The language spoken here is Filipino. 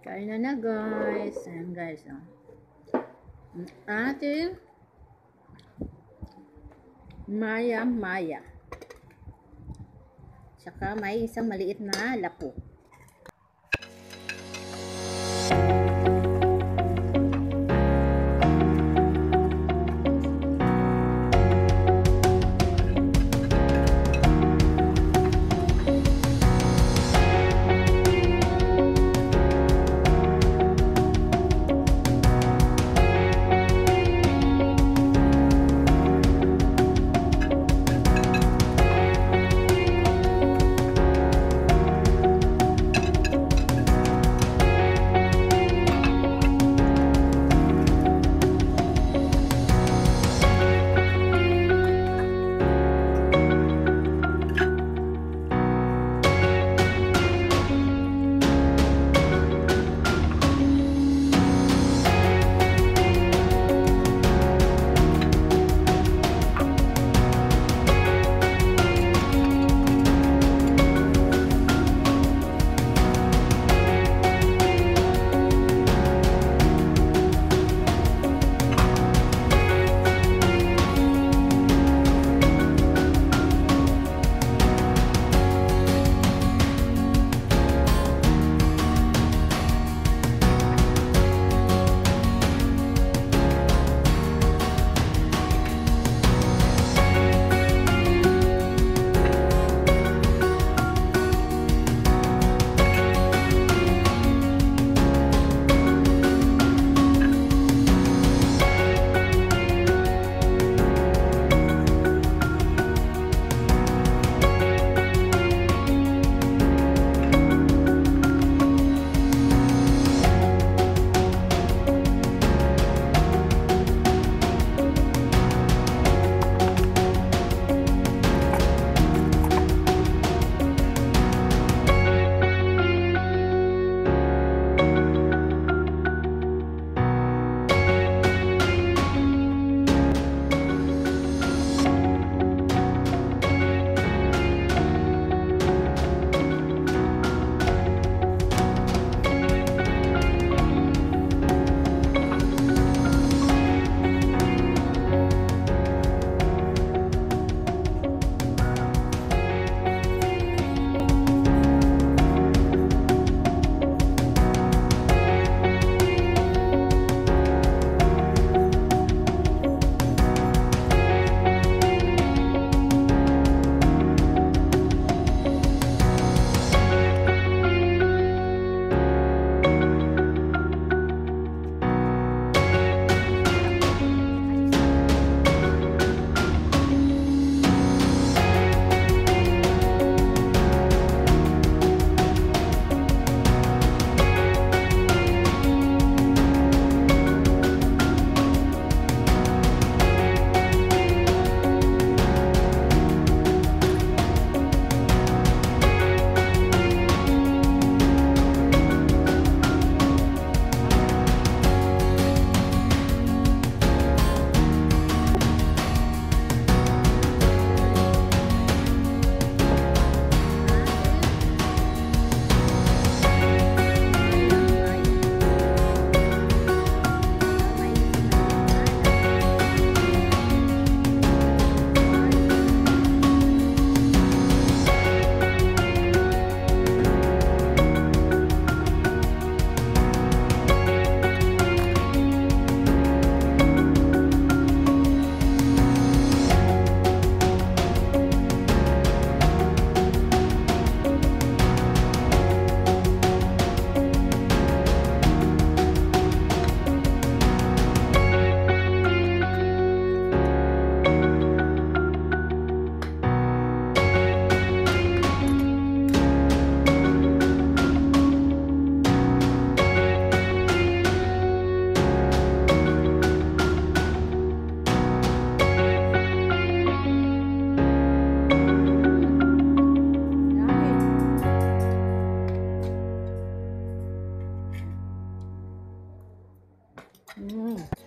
Kain na na guys. Ayan guys. Oh. Ating Maya Maya. Tsaka may isang maliit na lapo. Thank you. Mm.